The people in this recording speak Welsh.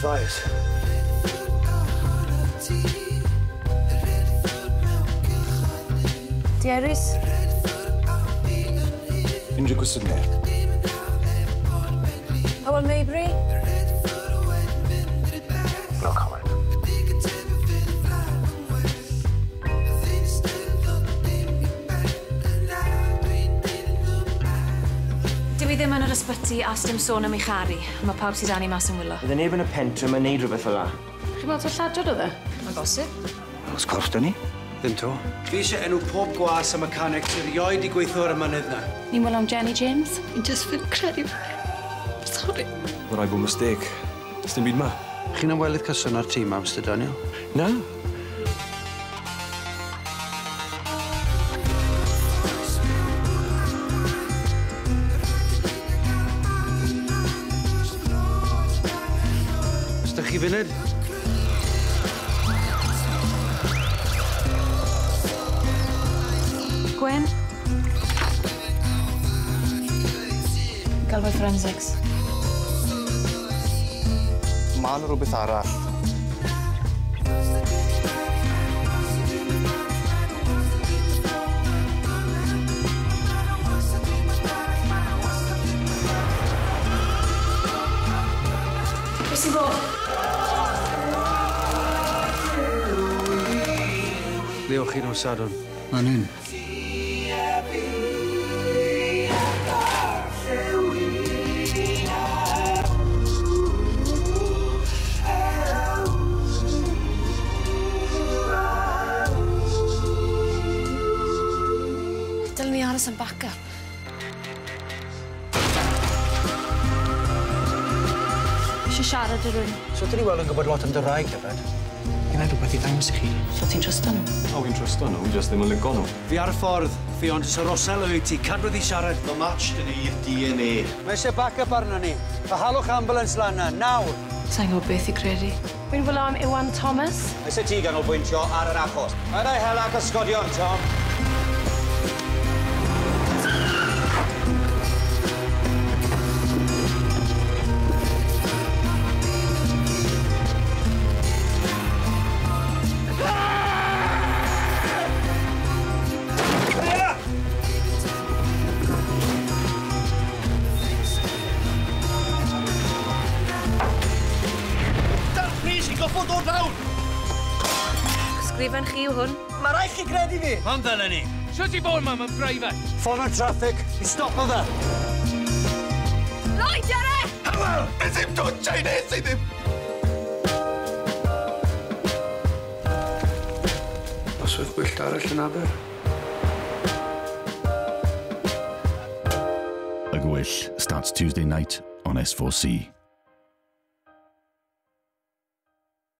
advice. Di Eris? Unrhyw gwestiwn neu? Mabry? yr ysbyty a sdim sôn am ei charu. Mae pawb sydd anu mas yn wylo. Fydde neb yn y pentre yn neud rhywbeth fel la. Chi'n meddwl o'r lladrod oedd e? Mae'n gosib. Os corff dyn ni? Ddim to. Fi eisiau enw pob gwas a mechanic sy'n rioed i gweithio ar y mynydd na. Ni'n wylo am Jenny James? Ni'n just fy'n credu fe. Sorry. Mae rai bod mistake. Ys dim byd ma. Chi'n am welydd cyson ar tîm am Sir Daniel? Na, rakibine Gwen? Galway Forensics. معانا ربط عراق Possible. Ble o'ch chi'n nhw sadwn? Fan hyn. Dylen ni aros yn backup. Eisiau siarad â rhywun. So, dyn ni weld yn gwybod lot am dy rai, Dyfed? gennai rhywbeth i ddangos i chi. So ti'n trysto nhw? O, fi'n trysto nhw, jyst ddim yn lygo nhw. Fi ar y ffordd, fi ond Fion, y Rosel yw ti, cadwodd i siarad. The match dyn ni i'r DNA. Mae eisiau back-up arno ni. Pa halwch ambulance lan na, nawr. Sa'n gwybod beth i credu. Wyn fwyl am Iwan Thomas. Mae eisiau ti ganolbwyntio ar yr achos. Yna i hela cysgodion, Tom. bobl dod lawr! Ysgrifen chi yw hwn. Mae rai chi gredu fi! Ond fel ni. Sut i bod mam yn breifat? Ffordd o'r traffic i stopo fe. Roi, Dere! Hywel, Nes i'n dod Chinese i ddim? Os oedd gwyllt arall yn aber. Y Gwyll starts Tuesday night on S4C.